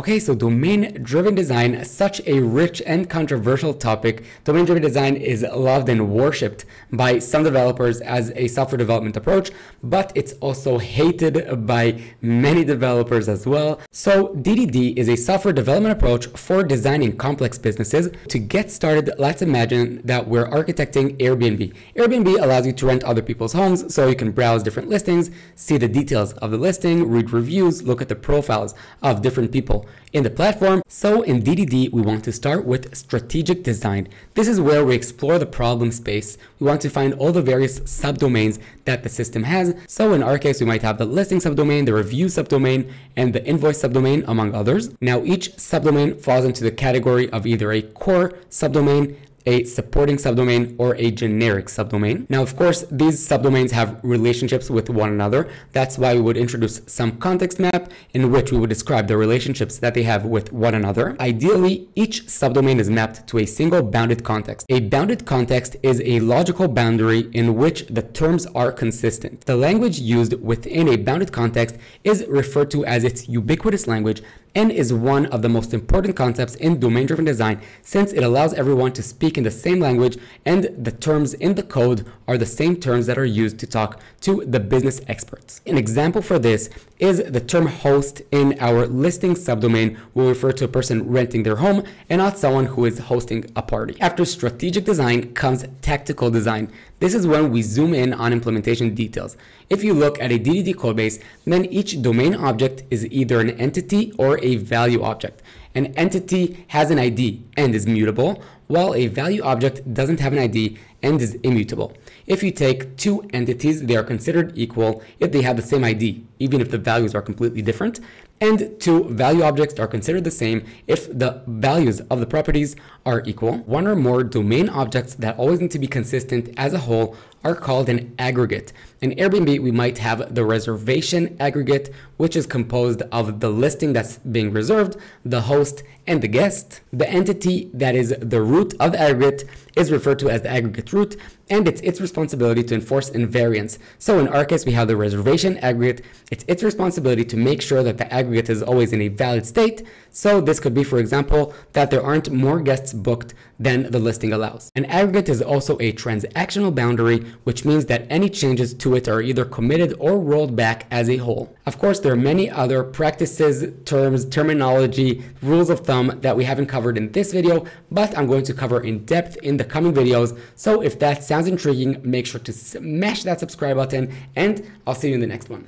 Okay, so domain-driven design, such a rich and controversial topic. Domain-driven design is loved and worshipped by some developers as a software development approach, but it's also hated by many developers as well. So DDD is a software development approach for designing complex businesses. To get started, let's imagine that we're architecting Airbnb. Airbnb allows you to rent other people's homes, so you can browse different listings, see the details of the listing, read reviews, look at the profiles of different people in the platform. So in DDD, we want to start with strategic design. This is where we explore the problem space. We want to find all the various subdomains that the system has. So in our case, we might have the listing subdomain, the review subdomain, and the invoice subdomain, among others. Now, each subdomain falls into the category of either a core subdomain, a supporting subdomain or a generic subdomain. Now, of course, these subdomains have relationships with one another. That's why we would introduce some context map in which we would describe the relationships that they have with one another. Ideally, each subdomain is mapped to a single bounded context. A bounded context is a logical boundary in which the terms are consistent. The language used within a bounded context is referred to as its ubiquitous language and is one of the most important concepts in domain-driven design since it allows everyone to speak in the same language and the terms in the code are the same terms that are used to talk to the business experts. An example for this is the term host in our listing subdomain will refer to a person renting their home and not someone who is hosting a party. After strategic design comes tactical design. This is when we zoom in on implementation details. If you look at a DDD codebase, then each domain object is either an entity or a value object. An entity has an ID and is mutable, while a value object doesn't have an ID and is immutable. If you take two entities, they are considered equal if they have the same ID, even if the values are completely different. And two value objects are considered the same if the values of the properties are equal. One or more domain objects that always need to be consistent as a whole are called an aggregate. In Airbnb, we might have the reservation aggregate, which is composed of the listing that's being reserved, the host, and the guest. The entity that is the root of the aggregate is referred to as the aggregate root, and it's its responsibility to enforce invariants. So in our case, we have the reservation aggregate. It's its responsibility to make sure that the aggregate is always in a valid state. So this could be, for example, that there aren't more guests booked than the listing allows. An aggregate is also a transactional boundary, which means that any changes to it are either committed or rolled back as a whole. Of course, there are many other practices, terms, terminology, rules of thumb that we haven't covered in this video, but I'm going to cover in depth in the coming videos. So if that sounds intriguing, make sure to smash that subscribe button and I'll see you in the next one.